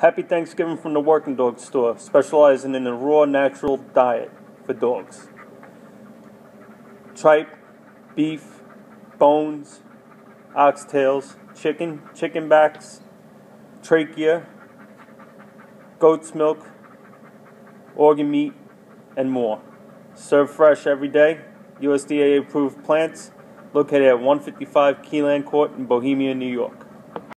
Happy Thanksgiving from the Working Dog Store, specializing in a raw, natural diet for dogs. Tripe, beef, bones, oxtails, chicken, chicken backs, trachea, goat's milk, organ meat, and more. Served fresh every day. USDA approved plants located at 155 Keyland Court in Bohemia, New York.